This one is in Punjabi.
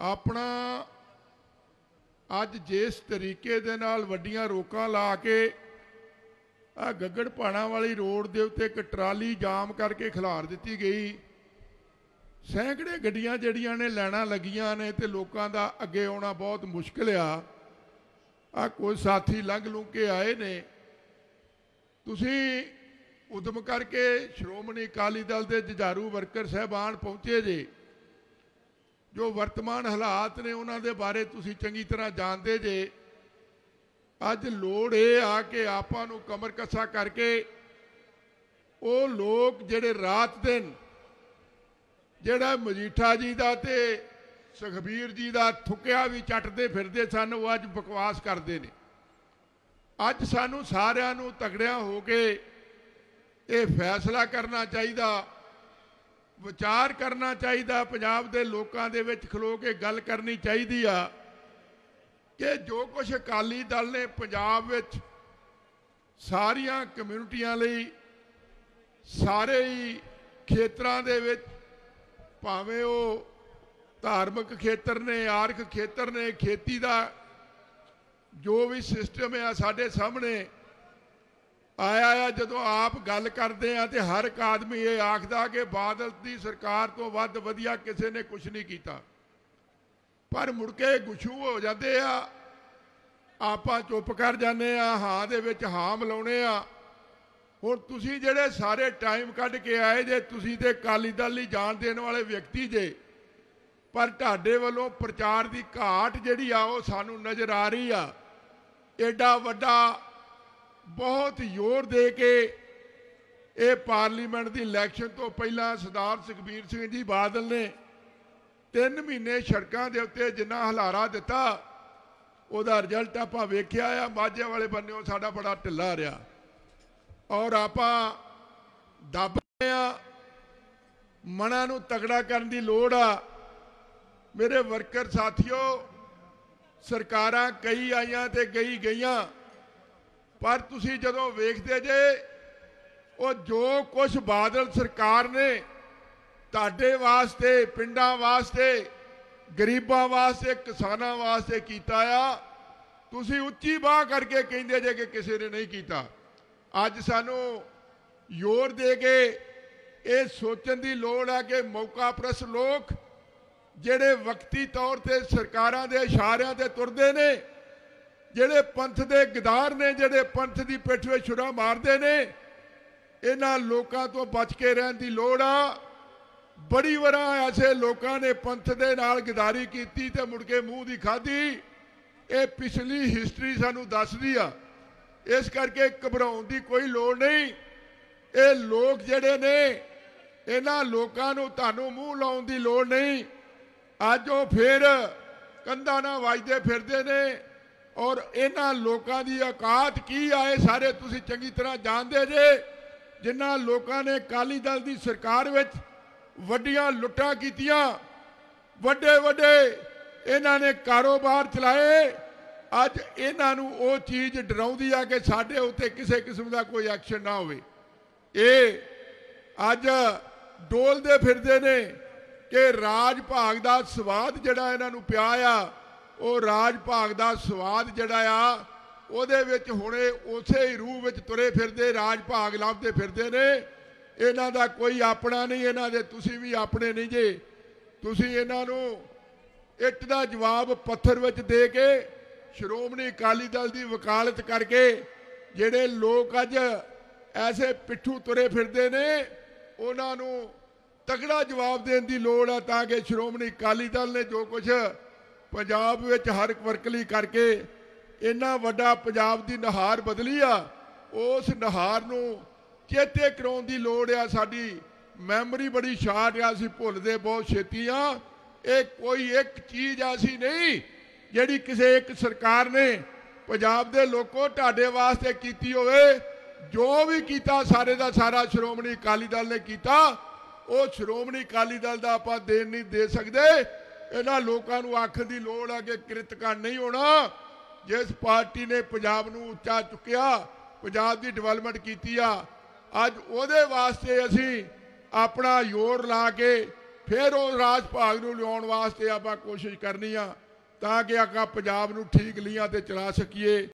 ਆਪਣਾ ਅੱਜ ਜਿਸ ਤਰੀਕੇ ਦੇ ਨਾਲ ਵੱਡੀਆਂ ਰੋਕਾਂ ਲਾ ਕੇ ਆ ਗੱਗੜ ਪਾਣਾ ਵਾਲੀ ਰੋਡ ਦੇ ਉੱਤੇ ਇੱਕ ਟਰਾਲੀ ਜਾਮ ਕਰਕੇ ਖਿਲਾਰ ਦਿੱਤੀ ਗਈ। ਸੈਂਕੜੇ ਗੱਡੀਆਂ ਜਿਹੜੀਆਂ ਨੇ ਲੈਣਾ ਲੱਗੀਆਂ ਨੇ ਤੇ ਲੋਕਾਂ ਦਾ ਅੱਗੇ ਆਉਣਾ ਬਹੁਤ ਮੁਸ਼ਕਲ ਆ। ਆ ਕੋਈ ਸਾਥੀ ਲੰਘ ਲੁੰਘ ਕੇ ਆਏ ਨੇ। ਤੁਸੀਂ ਉਦਮ ਕਰਕੇ ਸ਼੍ਰੋਮਣੀ ਅਕਾਲੀ ਦਲ ਦੇ ਜੁਝਾਰੂ ਵਰਕਰ ਸਹਿਬਾਨ ਪਹੁੰਚੇ ਜੇ। ਜੋ ਵਰਤਮਾਨ ਹਾਲਾਤ ਨੇ ਉਹਨਾਂ ਦੇ ਬਾਰੇ ਤੁਸੀਂ ਚੰਗੀ ਤਰ੍ਹਾਂ ਜਾਣਦੇ ਜੇ, ਅੱਜ ਲੋੜ ਇਹ ਆ ਕਿ ਆਪਾਂ ਨੂੰ ਕਮਰ ਕੱਸਾ ਕਰਕੇ ਉਹ ਲੋਕ ਜਿਹੜੇ ਰਾਤ ਦਿਨ ਜਿਹੜਾ ਮਜੀਠਾ ਜੀ ਦਾ ਤੇ ਸੁਖਬੀਰ ਜੀ ਦਾ ਥੁੱਕਿਆ ਵੀ ਚੱਟਦੇ ਫਿਰਦੇ ਸਨ, ਉਹ ਅੱਜ ਬਕਵਾਸ ਕਰਦੇ ਨੇ। ਅੱਜ ਸਾਨੂੰ ਸਾਰਿਆਂ ਨੂੰ ਤਗੜਿਆਂ ਹੋ ਕੇ ਇਹ ਫੈਸਲਾ ਕਰਨਾ ਚਾਹੀਦਾ। ਵਿਚਾਰ ਕਰਨਾ ਚਾਹੀਦਾ, ਪੰਜਾਬ ਦੇ ਲੋਕਾਂ ਦੇ ਵਿੱਚ ਖਲੋ ਕੇ ਗੱਲ ਕਰਨੀ ਚਾਹੀਦੀ ਆ ਕਿ ਜੋ ਕੁਝ ਅਕਾਲੀ ਦਲ ਨੇ ਪੰਜਾਬ ਵਿੱਚ ਸਾਰੀਆਂ ਕਮਿਊਨਿਟੀਆਂ ਲਈ, ਸਾਰੇ ਹੀ ਖੇਤਰਾਂ ਦੇ ਵਿੱਚ, ਭਾਵੇਂ ਉਹ ਧਾਰਮਿਕ ਖੇਤਰ ਨੇ, ਆਰਥਿਕ ਖੇਤਰ ਨੇ, ਖੇਤੀ ਦਾ ਜੋ ਵੀ ਸਿਸਟਮ ਆ ਸਾਡੇ ਸਾਹਮਣੇ ਆਇਆ ਆ ਜਦੋਂ ਆਪ ਗੱਲ ਕਰਦੇ ਆ ਤੇ ਹਰ ਇੱਕ ਆਦਮੀ ਇਹ ਆਖਦਾ ਕਿ ਬਾਦਲ ਦੀ ਸਰਕਾਰ ਤੋਂ ਵੱਧ ਵਧੀਆ ਕਿਸੇ ਨੇ ਕੁਝ ਨਹੀਂ ਕੀਤਾ। ਪਰ ਮੁੜ ਕੇ ਗੁੱਛੂ ਹੋ ਜਾਂਦੇ ਆ। ਆਪਾਂ ਚੁੱਪ ਕਰ ਜਾਂਦੇ ਆ, ਹਾਂ ਦੇ ਵਿੱਚ ਹਾਂ ਮਿਲਾਉਣੇ ਆ। ਹੁਣ ਤੁਸੀਂ ਜਿਹੜੇ ਸਾਰੇ ਟਾਈਮ ਕੱਢ ਕੇ ਆਏ ਜੇ, ਤੁਸੀਂ ਤੇ ਕਾਲੀ ਦਲ ਲਈ ਜਾਣ ਦੇਣ ਵਾਲੇ ਵਿਅਕਤੀ ਜੇ, ਪਰ ਤੁਹਾਡੇ ਵੱਲੋਂ ਪ੍ਰਚਾਰ ਦੀ ਘਾਟ ਜਿਹੜੀ ਆ ਉਹ ਸਾਨੂੰ ਨਜ਼ਰ ਆ ਰਹੀ ਆ। ਐਡਾ ਵੱਡਾ ਬਹੁਤ ਜ਼ੋਰ ਦੇ ਕੇ ਇਹ ਪਾਰਲੀਮੈਂਟ ਦੀ ਇਲੈਕਸ਼ਨ ਤੋਂ ਪਹਿਲਾਂ ਸਰਦਾਰ ਸੁਖਬੀਰ ਸਿੰਘ ਜੀ ਬਾਦਲ ਨੇ 3 ਮਹੀਨੇ ਸੜਕਾਂ ਦੇ ਉੱਤੇ ਜਿੰਨਾ ਹਲਾਰਾ ਦਿੱਤਾ, ਉਹਦਾ ਰਿਜ਼ਲਟ ਆਪਾਂ ਵੇਖਿਆ ਆ, ਮਾਝੇ ਵਾਲੇ ਬੰਨਿਓ ਸਾਡਾ ਬੜਾ ਢਿੱਲਾ ਰਿਹਾ। ਔਰ ਆਪਾਂ ਦੱਬ ਆ, ਮਨਾਂ ਨੂੰ ਤਗੜਾ ਕਰਨ ਦੀ ਲੋੜ ਆ। ਮੇਰੇ ਵਰਕਰ ਸਾਥੀਓ, ਸਰਕਾਰਾਂ ਕਈ ਆਈਆਂ ਤੇ ਗਈ ਗਈਆਂ। ਪਰ ਤੁਸੀਂ ਜਦੋਂ ਵੇਖਦੇ ਜੇ, ਉਹ ਜੋ ਕੁਝ ਬਾਦਲ ਸਰਕਾਰ ਨੇ ਤੁਹਾਡੇ ਵਾਸਤੇ, ਪਿੰਡਾਂ ਵਾਸਤੇ, ਗਰੀਬਾਂ ਵਾਸਤੇ, ਕਿਸਾਨਾਂ ਵਾਸਤੇ ਕੀਤਾ ਆ, ਤੁਸੀਂ ਉੱਚੀ ਬਾਹ ਕਰਕੇ ਕਹਿੰਦੇ ਜੇ ਕਿ ਕਿਸੇ ਨੇ ਨਹੀਂ ਕੀਤਾ। ਅੱਜ ਸਾਨੂੰ ਜ਼ੋਰ ਦੇ ਕੇ ਇਹ ਸੋਚਣ ਦੀ ਲੋੜ ਹੈ ਕਿ ਮੌਕਾ ਪ੍ਰਸ ਲੋਕ ਜਿਹੜੇ ਵਕਤੀ ਤੌਰ ਤੇ ਸਰਕਾਰਾਂ ਦੇ ਇਸ਼ਾਰਿਆਂ ਤੇ ਤੁਰਦੇ ਨੇ ਜਿਹੜੇ ਪੰਥ ਦੇ ਗਦਾਰ ਨੇ, ਜਿਹੜੇ ਪੰਥ ਦੀ ਪਿੱਠ 'ਤੇ ਛੁਰਾ ਮਾਰਦੇ ਨੇ, ਇਹਨਾਂ ਲੋਕਾਂ ਤੋਂ ਬਚ ਕੇ ਰਹਿਣ ਦੀ ਲੋੜ ਆ। ਬੜੀ ਵਾਰਾਂ ਐਸੇ ਲੋਕਾਂ ਨੇ ਪੰਥ ਦੇ ਨਾਲ ਗਦਾਰੀ ਕੀਤੀ ਤੇ ਮੁੜ ਕੇ ਮੂੰਹ ਦੀ ਖਾਧੀ। ਇਹ ਪਿਛਲੀ ਹਿਸਟਰੀ ਸਾਨੂੰ ਦੱਸਦੀ ਆ। ਇਸ ਕਰਕੇ ਘਬਰਾਉਣ ਦੀ ਕੋਈ ਲੋੜ ਨਹੀਂ। ਇਹ ਲੋਕ ਜਿਹੜੇ ਨੇ, ਇਹਨਾਂ ਲੋਕਾਂ ਨੂੰ ਤੁਹਾਨੂੰ ਮੂੰਹ ਲਾਉਣ ਦੀ ਲੋੜ ਨਹੀਂ। ਅੱਜ ਉਹ ਫੇਰ ਕੰਧਾਂ ਨਾਲ ਵੱਜਦੇ ਫਿਰਦੇ ਨੇ। ਔਰ ਇਹਨਾਂ ਲੋਕਾਂ ਦੀ ਔਕਾਤ ਕੀ ਆਏ ਸਾਰੇ ਤੁਸੀਂ ਚੰਗੀ ਤਰ੍ਹਾਂ ਜਾਣਦੇ ਜੇ, ਜਿਨ੍ਹਾਂ ਲੋਕਾਂ ਨੇ ਕਾਲੀ ਦਲ ਦੀ ਸਰਕਾਰ ਵਿੱਚ ਵੱਡੀਆਂ ਲੁੱਟਾਂ ਕੀਤੀਆਂ, ਵੱਡੇ ਵੱਡੇ ਇਹਨਾਂ ਨੇ ਕਾਰੋਬਾਰ ਚਲਾਏ, ਅੱਜ ਇਹਨਾਂ ਨੂੰ ਉਹ ਚੀਜ਼ ਡਰਾਉਂਦੀ ਆ ਕਿ ਸਾਡੇ ਉੱਤੇ ਕਿਸੇ ਕਿਸਮ ਦਾ ਕੋਈ ਐਕਸ਼ਨ ਨਾ ਹੋਵੇ। ਇਹ ਅੱਜ ਡੋਲਦੇ ਫਿਰਦੇ ਨੇ ਕਿ ਰਾਜ ਭਾਗ ਦਾ ਸਵਾਦ ਜਿਹੜਾ ਇਹਨਾਂ ਨੂੰ ਪਿਆ ਆ ਉਹ ਰਾਜ ਭਾਗ ਦਾ ਸਵਾਦ ਜਿਹੜਾ ਆ, ਉਹਦੇ ਵਿੱਚ ਹੁਣੇ ਉਸੇ ਹੀ ਰੂਹ ਵਿੱਚ ਤੁਰੇ ਫਿਰਦੇ, ਰਾਜ ਭਾਗ ਲੱਭਦੇ ਫਿਰਦੇ ਨੇ। ਇਹਨਾਂ ਦਾ ਕੋਈ ਆਪਣਾ ਨਹੀਂ, ਇਹਨਾਂ ਦੇ ਤੁਸੀਂ ਵੀ ਆਪਣੇ ਨਹੀਂ ਜੇ। ਤੁਸੀਂ ਇਹਨਾਂ ਨੂੰ ਇੱਟ ਦਾ ਜਵਾਬ ਪੱਥਰ ਵਿੱਚ ਦੇ ਕੇ ਸ਼੍ਰੋਮਣੀ ਅਕਾਲੀ ਦਲ ਦੀ ਵਕਾਲਤ ਕਰਕੇ ਜਿਹੜੇ ਲੋਕ ਅੱਜ ਐਸੇ ਪਿੱਠੂ ਤੁਰੇ ਫਿਰਦੇ ਨੇ, ਉਹਨਾਂ ਨੂੰ ਤਗੜਾ ਜਵਾਬ ਦੇਣ ਦੀ ਲੋੜ ਆ ਤਾਂ ਕਿ ਸ਼੍ਰੋਮਣੀ ਅਕਾਲੀ ਦਲ ਨੇ ਜੋ ਕੁਝ ਪੰਜਾਬ ਵਿੱਚ ਹਰ ਇੱਕ ਵਰਕਲੀ ਕਰਕੇ ਇੰਨਾ ਵੱਡਾ ਪੰਜਾਬ ਦੀ ਨਹਾਰ ਬਦਲੀ ਆ, ਉਸ ਨਹਾਰ ਨੂੰ ਚੇਤੇ ਕਰਾਉਣ ਦੀ ਲੋੜ ਆ ਸਾਡੀ। ਮੈਮਰੀ ਬੜੀ ਸ਼ਾਰਟ ਆ, ਅਸੀਂ ਭੁੱਲਦੇ ਬਹੁਤ ਛੇਤੀ ਆ। ਇਹ ਕੋਈ ਇੱਕ ਚੀਜ਼ ਐਸੀ ਨਹੀਂ ਜਿਹੜੀ ਕਿਸੇ ਇੱਕ ਸਰਕਾਰ ਨੇ ਪੰਜਾਬ ਦੇ ਲੋਕੋ ਤੁਹਾਡੇ ਵਾਸਤੇ ਕੀਤੀ ਹੋਵੇ। ਜੋ ਵੀ ਕੀਤਾ, ਸਾਰੇ ਦਾ ਸਾਰਾ ਸ਼੍ਰੋਮਣੀ ਅਕਾਲੀ ਦਲ ਨੇ ਕੀਤਾ। ਉਹ ਸ਼੍ਰੋਮਣੀ ਅਕਾਲੀ ਦਲ ਦਾ ਆਪਾਂ ਦੇਣ ਨਹੀਂ ਦੇ ਸਕਦੇ। ਇਹਨਾਂ ਲੋਕਾਂ ਨੂੰ ਆਖਣ ਦੀ ਲੋੜ ਆ ਕਿ ਕਿਰਤਕਾ ਨਹੀਂ ਹੋਣਾ। ਜਿਸ ਪਾਰਟੀ ਨੇ ਪੰਜਾਬ ਨੂੰ ਉੱਚਾ ਚੁੱਕਿਆ, ਪੰਜਾਬ ਦੀ ਡਿਵੈਲਪਮੈਂਟ ਕੀਤੀ ਆ, ਅੱਜ ਉਹਦੇ ਵਾਸਤੇ ਅਸੀਂ ਆਪਣਾ ਜ਼ੋਰ ਲਾ ਕੇ ਫਿਰ ਉਹ ਰਾਜ ਭਾਗ ਨੂੰ ਲਿਆਉਣ ਵਾਸਤੇ ਆਪਾਂ ਕੋਸ਼ਿਸ਼ ਕਰਨੀ ਆ, ਤਾਂ ਕਿ ਆਪਾਂ ਪੰਜਾਬ ਨੂੰ ਠੀਕ ਲੀਆਂ ਤੇ ਚਲਾ ਸਕੀਏ।